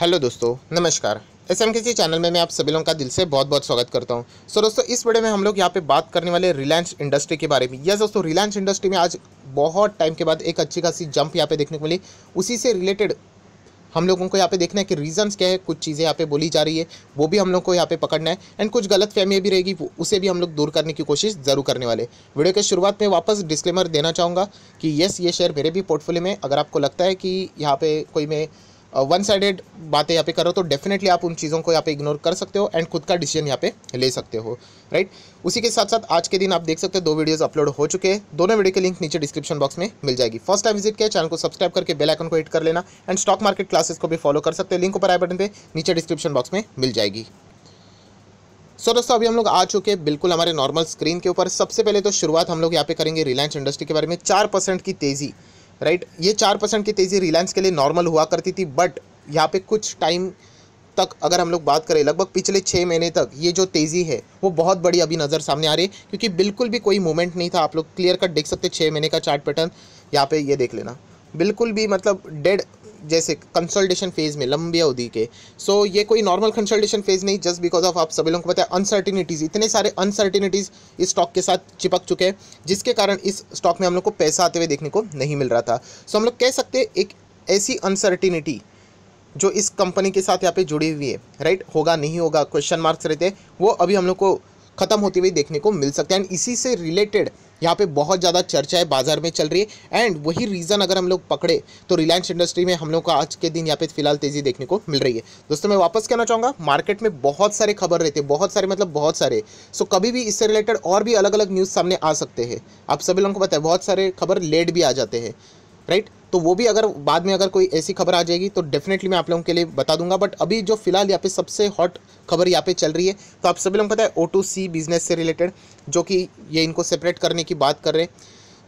Hello दोस्तों नमस्कार। S M किसी चैनल में मैं आप सभी लोगों का दिल से बहुत बहुत स्वागत करता हूँ। सो so, दोस्तों इस वीडियो में हम लोग यहाँ पे बात करने वाले रिलायंस इंडस्ट्री के बारे में। यस दोस्तों रिलायंस इंडस्ट्री में आज बहुत टाइम के बाद एक अच्छी खासी जंप यहाँ पे देखने को मिली। उसी से रिलेटेड हम लोगों को यहाँ पे देखना है कि रीजंस क्या है कुछ चीज़ें यहाँ पे बोली जा रही है वो भी हम लोग को यहाँ पे पकड़ना है। एंड कुछ गलत फहमियाँ भी रहेगी उसे भी हम लोग दूर करने की कोशिश ज़रूर करने वाले। वीडियो के शुरुआत में वापस डिस्क्लेमर देना चाहूँगा कि येस ये शेयर मेरे भी पोर्टफोलियो में अगर आपको लगता है कि यहाँ पे कोई मैं वन साइडेड बातें यहाँ पे करो तो डेफिनेटली आप उन चीज़ों को यहाँ पे इग्नोर कर सकते हो एंड खुद का डिसीज़न यहाँ पे ले सकते हो राइट उसी के साथ साथ आज के दिन आप देख सकते हो दो वीडियोस अपलोड हो चुके हैं। दोनों वीडियो के लिंक नीचे डिस्क्रिप्शन बॉक्स में मिल जाएगी। फ़र्स्ट टाइम विज़िट किया चैनल को सब्सक्राइब करके बेल आइकन को हिट कर लेना एंड स्टॉक मार्केट क्लासेस को भी फॉलो कर सकते हैं। लिंक ऊपर आई बटन पे नीचे डिस्क्रिप्शन बॉक्स में मिल जाएगी। सो so, दोस्तों अभी हम लोग आ चुके हैं बिल्कुल हमारे नॉर्मल स्क्रीन के ऊपर। सबसे पहले तो शुरुआत हम लोग यहाँ पे करेंगे रिलायंस इंडस्ट्री के बारे में। चार परसेंट की तेज़ी। राइट? ये चार परसेंट की तेज़ी रिलायंस के लिए नॉर्मल हुआ करती थी बट यहाँ पे कुछ टाइम तक अगर हम लोग बात करें, लगभग पिछले छः महीने तक ये जो तेज़ी है, वो बहुत बड़ी अभी नज़र सामने आ रही है, क्योंकि बिल्कुल भी कोई मूवमेंट नहीं था। आप लोग क्लियर कट देख सकते छः महीने का चार्ट पैटर्न यहाँ पे ये देख लेना। बिल्कुल भी मतलब डेड जैसे कंसल्टेशन फ़ेज़ में लंबी अवधि के। सो so, ये कोई नॉर्मल कंसल्टेशन फ़ेज़ नहीं जस्ट बिकॉज़ ऑफ़ आप सभी लोगों को पता है अनसर्टिनिटीज़ इतने सारे अनसर्टिनिटीज़ इस स्टॉक के साथ चिपक चुके हैं जिसके कारण इस स्टॉक में हम लोग को पैसा आते हुए देखने को नहीं मिल रहा था। सो so, हम लोग कह सकते एक ऐसी अनसर्टिनिटी जो इस कंपनी के साथ यहाँ पे जुड़ी हुई है राइट होगा नहीं होगा क्वेश्चन मार्क्स रहते हैं वो अभी हम लोग को ख़त्म होती हुई देखने को मिल सकते हैं। एंड इसी से रिलेटेड यहाँ पे बहुत ज़्यादा चर्चाएँ बाज़ार में चल रही है। एंड वही रीज़न अगर हम लोग पकड़े तो रिलायंस इंडस्ट्री में हम लोग को आज के दिन यहाँ पे फ़िलहाल तेज़ी देखने को मिल रही है। दोस्तों, मैं वापस कहना चाहूँगा मार्केट में बहुत सारे खबर रहते हैं, बहुत सारे मतलब बहुत सारे। सो कभी भी इससे रिलेटेड और भी अलग अलग न्यूज़ सामने आ सकते हैं। आप सभी लोगों को पता है, बहुत सारे खबर लेट भी आ जाते हैं। राइट? तो वो भी अगर बाद में अगर कोई ऐसी खबर आ जाएगी तो डेफिनेटली मैं आप लोगों के लिए बता दूँगा। बट अभी जो फ़िलहाल यहाँ पे सबसे हॉट खबर यहाँ पे चल रही है तो आप सभी लोगों पता है ओ बिज़नेस से रिलेटेड जो कि ये इनको सेपरेट करने की बात कर रहे हैं।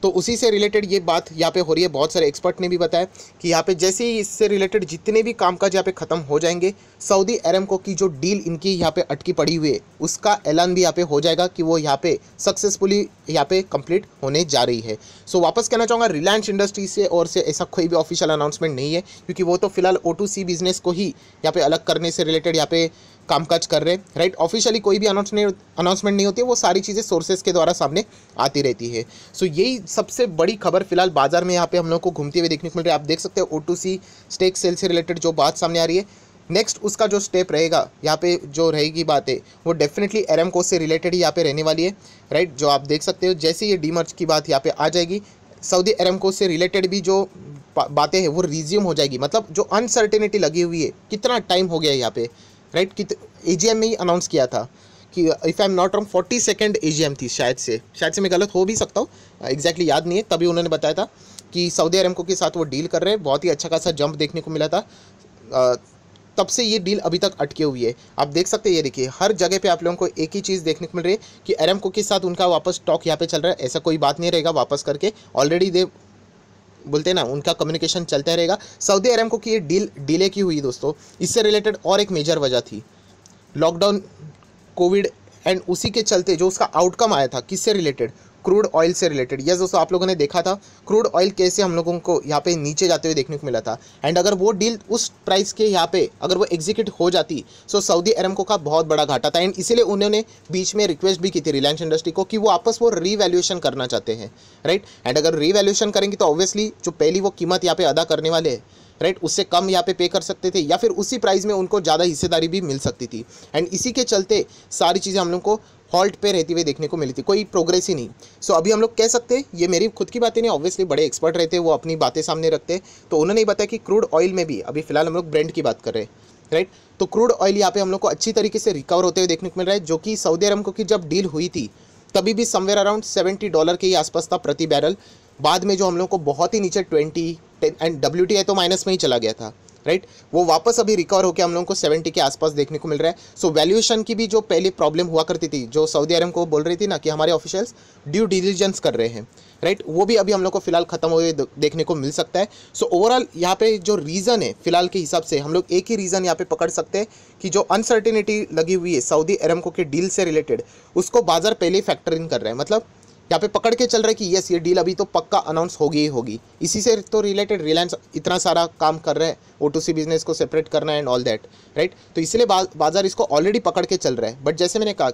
तो उसी से रिलेटेड ये बात यहाँ पे हो रही है। बहुत सारे एक्सपर्ट ने भी बताया कि यहाँ पे जैसे ही इससे रिलेटेड जितने भी कामकाज यहाँ पे ख़त्म हो जाएँगे सऊदी अरमको की जो डील इनकी यहाँ पे अटकी पड़ी हुई है, उसका ऐलान भी यहाँ पे हो जाएगा कि वो यहाँ पे सक्सेसफुली यहाँ पे कंप्लीट होने जा रही है। सो वापस कहना चाहूँगा रिलायंस इंडस्ट्री से और से ऐसा कोई भी ऑफिशियल अनाउंसमेंट नहीं है, क्योंकि वो तो फ़िलहाल ओ बिज़नेस को ही यहाँ पे अलग करने से रिलेटेड यहाँ पे कामकाज कर रहे हैं राइट ऑफिशियली कोई भी अनाउंसमेंट नहीं होती है वो सारी चीज़ें सोर्सेज के द्वारा सामने आती रहती है। सो so, यही सबसे बड़ी खबर फ़िलहाल बाज़ार में यहाँ पे हम लोग को घूमते हुए देखने को मिल रही है। आप देख सकते हैं O two C stake sale से रिलेटेड जो बात सामने आ रही है। नेक्स्ट उसका जो स्टेप रहेगा यहाँ पे जो रहेगी बातें वो डेफिनेटली एरमको से रिलेटेड ही यहाँ पे रहने वाली है राइट जो आप देख सकते हो जैसे ये डीमर्ज की बात यहाँ पे आ जाएगी सऊदी एरमको से रिलेटेड भी जो बातें हैं वो रिज्यूम हो जाएगी। मतलब जो अनसर्टेनिटी लगी हुई है कितना टाइम हो गया यहाँ पे? राइट कित ए में ही अनाउंस किया था कि if I am not wrong forty second AGM थी शायद से। शायद से मैं गलत हो भी सकता हूँ। एग्जैक्टली याद नहीं है। तभी उन्होंने बताया था कि सऊदी अरमको के साथ वो डील कर रहे हैं। बहुत ही अच्छा खासा जंप देखने को मिला था। तब से ये डील अभी तक अटके हुई है। आप देख सकते हैं, ये देखिए, हर जगह पे आप लोगों को एक ही चीज़ देखने को मिल रही है कि एरमको के साथ उनका वापस स्टॉक यहाँ पे चल रहा है। ऐसा कोई बात नहीं रहेगा, वापस करके। ऑलरेडी दे बोलते हैं ना, उनका कम्युनिकेशन चलता रहेगा। सऊदी अरब को की ये डील डिले की हुई दोस्तों। इससे रिलेटेड और एक मेजर वजह थी। लॉकडाउन कोविड एंड उसी के चलते जो उसका आउटकम आया था, किससे रिलेटेड क्रूड ऑयल से रिलेटेड। यस दोस्तों, आप लोगों ने देखा था, क्रूड ऑयल कैसे हम लोगों को यहाँ पे नीचे जाते हुए देखने को मिला था। एंड अगर वो डील उस प्राइस के यहाँ पे, अगर वो एग्जीक्यूट हो जाती सो सऊदी अरमको का बहुत बड़ा घाटा था। एंड इसीलिए उन्होंने बीच में रिक्वेस्ट भी की थी रिलायंस इंडस्ट्री को कि वो आपस वो रीवैल्यूएशन करना चाहते हैं राइट एंड अगर रीवैल्यूएशन करेंगे तो ऑब्वियसली जो पहली वो कीमत यहाँ पे अदा करने वाले हैं राइट उससे कम यहाँ पे पे कर सकते थे या फिर उसी प्राइस में उनको ज़्यादा हिस्सेदारी भी मिल सकती थी। एंड इसी के चलते सारी चीज़ें हम लोग को हॉल्ट पे रहती हुई देखने को मिली थी कोई प्रोग्रेस ही नहीं। सो so, अभी हम लोग कह सकते हैं ये मेरी खुद की बातें नहीं ऑब्वियसली बड़े एक्सपर्ट रहते हैं वो अपनी बातें सामने रखते तो उन्होंने बताया कि क्रूड ऑयल में भी अभी फ़िलहाल हम लोग ब्रांड की बात कर रहे हैं राइट तो क्रूड ऑयल यहाँ पे हम लोग को अच्छी तरीके से रिकवर होते हुए देखने को मिल रहा है जो कि सऊदी अरब को की जब डील हुई थी तभी भी समवेयर अराउंड सेवेंटी डॉलर के आसपास था प्रति बैरल बाद में जो हम लोग को बहुत ही नीचे ट्वेंटी एंड डब्ल्यू तो माइनस में ही चला गया था। राइट वो वापस अभी रिकवर होकर हम लोगों को सेवेंटी के आसपास देखने को मिल रहा है। सो so, वैल्यूएशन की भी जो पहले प्रॉब्लम हुआ करती थी जो सऊदी अरब को बोल रही थी ना कि हमारे ऑफिशियल्स ड्यू डिलीजेंस कर रहे हैं। राइट वो भी अभी हम लोग को फ़िलहाल खत्म हुए देखने को मिल सकता है। सो ओवरऑल यहाँ पे जो रीज़न है फ़िलहाल के हिसाब से हम लोग एक ही रीज़न यहाँ पे पकड़ सकते हैं कि जो अनसर्टिनिटी लगी हुई है सऊदी अरमको के डील से रिलेटेड उसको बाज़ार पहले ही फैक्टर इन कर रहे हैं। मतलब यहाँ पे पकड़ के चल रहा है कि यस ये डील अभी तो पक्का अनाउंस होगी ही होगी। इसी से तो रिलेटेड रिलायंस इतना सारा काम कर रहा है ओ बिज़नेस को सेपरेट करना एंड ऑल दैट राइट तो इसलिए बाज़ार इसको ऑलरेडी पकड़ के चल रहा है। बट जैसे मैंने कहा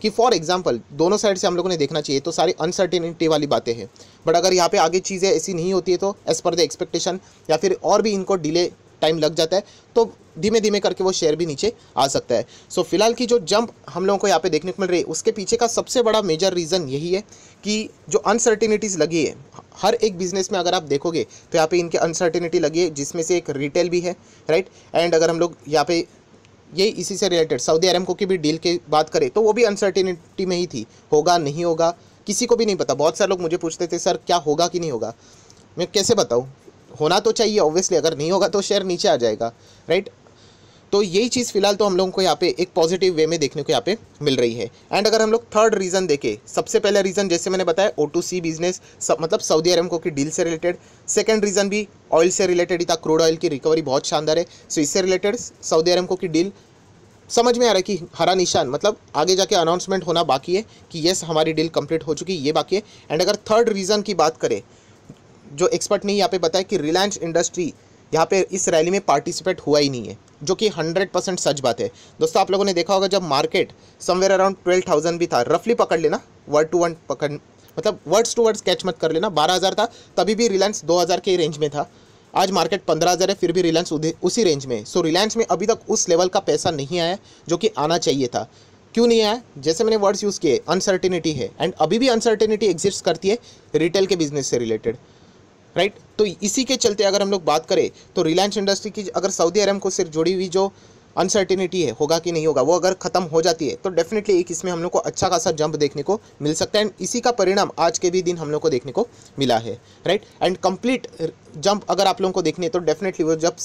कि फॉर एग्ज़ाम्पल दोनों साइड से हम लोगों ने देखना चाहिए तो सारी अनसर्टिनिटी वाली बातें हैं। बट अगर यहाँ पे आगे चीज़ें ऐसी नहीं होती है तो एज़ पर द एक्सपेक्टेशन या फिर और भी इनको डिले टाइम लग जाता है तो धीमे धीमे करके वो शेयर भी नीचे आ सकता है। सो so, फ़िलहाल की जो जंप हम लोगों को यहाँ पे देखने को मिल रही है उसके पीछे का सबसे बड़ा मेजर रीज़न यही है कि जो अनसर्टिनिटीज़ लगी है हर एक बिज़नेस में अगर आप देखोगे तो यहाँ पे इनके अनसर्टिनिटी लगी है जिसमें से एक रिटेल भी है राइट एंड अगर हम लोग यहाँ पे ये इसी से रिलेटेड सऊदी अरमको की भी डील की बात करें तो वो भी अनसर्टिनिटी में ही थी। होगा नहीं होगा किसी को भी नहीं पता। बहुत सारे लोग मुझे पूछते थे सर क्या होगा कि नहीं होगा? मैं कैसे बताऊँ? होना तो चाहिए ऑब्वियसली अगर नहीं होगा तो शेयर नीचे आ जाएगा राइट तो यही चीज़ फ़िलहाल तो हम लोगों को यहाँ पे एक पॉजिटिव वे में देखने को यहाँ पे मिल रही है। एंड अगर हम लोग थर्ड रीज़न देखें, सबसे पहला रीज़न जैसे मैंने बताया ओ टू सी बिज़नेस सब मतलब सऊदी अरब को की डील से रिलेटेड सेकंड रीज़न भी ऑयल से रिलेटेड ही था क्रूड ऑयल की रिकवरी बहुत शानदार है। सो इससे रिलेटेड सऊदी अरब को की डील समझ में आ रहा है कि हरा निशान मतलब आगे जाके अनाउंसमेंट होना बाकी है कि येस हमारी डील कंप्लीट हो चुकी, ये बाकी है। एंड अगर थर्ड रीज़न की बात करें जो एक्सपर्ट ने यहाँ पे बताया कि रिलायंस इंडस्ट्री यहाँ पे इस रैली में पार्टिसिपेट हुआ ही नहीं है, जो कि हंड्रेड परसेंट सच बात है। दोस्तों, आप लोगों ने देखा होगा जब market somewhere around twelve thousand भी था रफली पकड़ लेना वर्ड टू वर्ड पकड़ मतलब वर्ड्स टू वर्ड्स कैच मत कर लेना, बारह हज़ार था, तभी भी रिलायंस दो हज़ार के रेंज में था। आज मार्केट पंद्रह हज़ार है, फिर भी रिलायंस उसी रेंज में। सो रिलायंस में अभी तक उस लेवल का पैसा नहीं आया, जो कि आना चाहिए था। क्यों नहीं आया? जैसे मैंने वर्ड्स यूज़ किए अनसर्टिनिटी है। एंड अभी भी अनसर्टिनिटी एग्जिस्ट करती है रिटेल के बिज़नेस से रिलेटेड राइट? तो इसी के चलते अगर हम लोग बात करें तो रिलायंस इंडस्ट्री की अगर सऊदी अरब को सिर्फ़ जुड़ी हुई जो अनसर्टिनिटी है, होगा कि नहीं होगा, वो अगर खत्म हो जाती है तो डेफिनेटली एक इसमें हम लोग को अच्छा खासा जंप देखने को मिल सकता है। एंड इसी का परिणाम आज के भी दिन हम लोग को देखने को मिला है राइट एंड कंप्लीट जंप अगर आप लोगों को देखनी है तो डेफिनेटली वो जब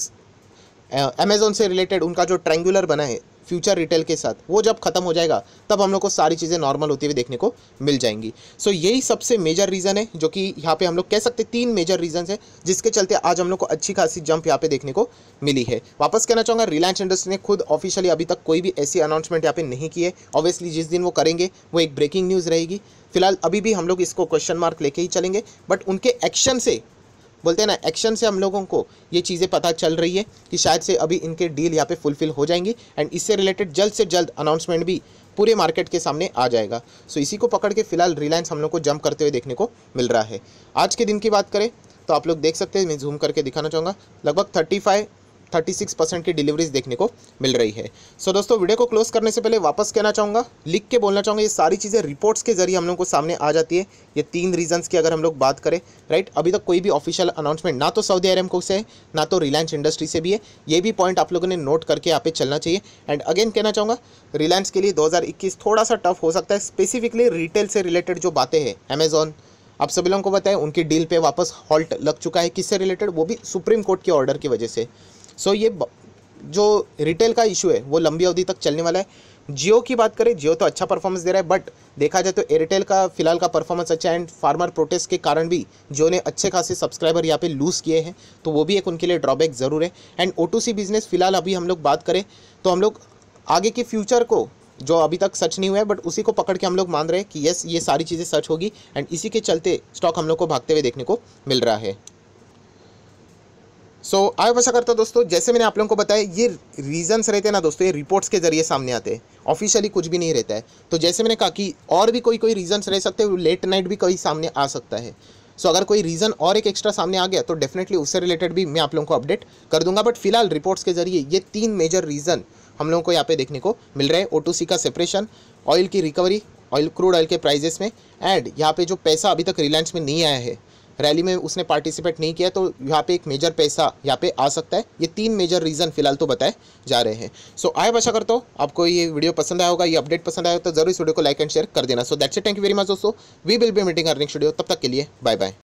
अमेजोन से रिलेटेड उनका जो ट्रैंगुलर बना है फ्यूचर रिटेल के साथ। वो जब खत्म हो जाएगा तब हम लोग को सारी चीज़ें नॉर्मल होती हुई देखने को मिल जाएँगी। सो so, यही सबसे मेजर रीज़न है जो कि यहाँ पे हम लोग कह सकते हैं तीन मेजर रीजन है जिसके चलते आज हम लोग को अच्छी खासी जंप यहाँ पे देखने को मिली है। वापस कहना चाहूँगा रिलायंस इंडस्ट्री ने खुद ऑफिशियली अभी तक कोई भी ऐसी अनाउंसमेंट यहाँ पे नहीं की है। ऑब्वियसली जिस दिन वो करेंगे वो एक ब्रेकिंग न्यूज़ रहेगी। फ़िलहाल अभी भी हम लोग इसको क्वेश्चन मार्क लेके ही चलेंगे बट उनके एक्शन से बोलते हैं ना एक्शन से हम लोगों को ये चीज़ें पता चल रही है कि शायद से अभी इनके डील यहाँ पे फुलफिल हो जाएँगी एंड इससे रिलेटेड जल्द से जल्द अनाउंसमेंट भी पूरे मार्केट के सामने आ जाएगा। सो इसी को पकड़ के फ़िलहाल रिलायंस हम लोग को जंप करते हुए देखने को मिल रहा है। आज के दिन की बात करें तो आप लोग देख सकते हैं, मैं जूम करके दिखाना चाहूँगा। लगभग thirty five thirty six percent की डिलीवरीज देखने को मिल रही है। सो so, दोस्तों वीडियो को क्लोज करने से पहले वापस कहना चाहूँगा लिख के बोलना चाहूँगा ये सारी चीज़ें रिपोर्ट्स के ज़रिए हम लोग को सामने आ जाती है। ये तीन रीजंस की अगर हम लोग बात करें राइट अभी तक कोई भी ऑफिशियल अनाउंसमेंट ना तो सऊदी अरब को से ना तो रिलायंस इंडस्ट्री से भी है। ये भी पॉइंट आप लोगों ने नोट करके यहाँ पे चलना चाहिए। एंड अगेन कहना चाहूँगा रिलायंस के लिए दो हज़ार इक्कीस थोड़ा सा टफ हो सकता है। स्पेसिफिकली रिटेल से रिलेटेड जो बातें हैं अमेजॉन आप सभी लोगों को बताएँ उनकी डील पे वापस हॉल्ट लग चुका है। किससे रिलेटेड वो भी सुप्रीम कोर्ट के ऑर्डर की वजह से। सो ये जो रिटेल का इशू है, वो लंबी अवधि तक चलने वाला है। जियो की बात करें, जियो तो अच्छा परफॉर्मेंस दे रहा है बट देखा जाए तो एयरटेल का फ़िलहाल का परफॉर्मेंस अच्छा है एंड फार्मर प्रोटेस्ट के कारण भी जियो ने अच्छे खासे सब्सक्राइबर यहाँ पे लूज़ किए हैं तो वो भी एक उनके लिए ड्रॉबैक ज़रूर है। एंड ओ बिज़नेस फ़िलहाल अभी हम लोग बात करें तो हम लोग आगे के फ्यूचर को, जो अभी तक सच नहीं हुआ है बट उसी को पकड़ के हम लोग मान रहे हैं कि यस ये सारी चीज़ें सच होगी एंड इसी के चलते स्टॉक हम लोग को भागते हुए देखने को मिल रहा है। सो so, आगे आशा करता दोस्तों जैसे मैंने आप लोगों को बताया ये रीजंस रहते हैं ना दोस्तों ये रिपोर्ट्स के ज़रिए सामने आते हैं। ऑफिशियली कुछ भी नहीं रहता है। तो जैसे मैंने कहा कि और भी कोई कोई रीजंस रह सकते हैं लेट नाइट भी कोई सामने आ सकता है। सो so, अगर कोई रीज़न और एक एक्स्ट्रा सामने आ गया तो डेफिनेटली उससे रिलेटेड भी मैं आप लोगों को अपडेट कर दूँगा। बट फ़िलहाल रिपोर्ट्स के ज़रिए ये तीन मेजर रीज़न हम लोगों को यहाँ पे देखने को मिल रहा है। ओ का सेपरेशन ऑयल की रिकवरी ऑयल क्रूड ऑयल के प्राइजेस में एंड यहाँ पे जो पैसा अभी तक रिलायंस में नहीं आया है रैली में उसने पार्टिसिपेट नहीं किया तो यहाँ पे एक मेजर पैसा यहाँ पे आ सकता है। ये तीन मेजर रीज़न फ़िलहाल तो बताए जा रहे हैं। सो आए आशा करता हूँ आपको ये वीडियो पसंद आया होगा, ये अपडेट पसंद आया तो ज़रूर इस वीडियो को लाइक एंड शेयर कर देना। So that's thank you very much दोस्तों। We will be meeting earning studio तब तक के लिए बाय बाय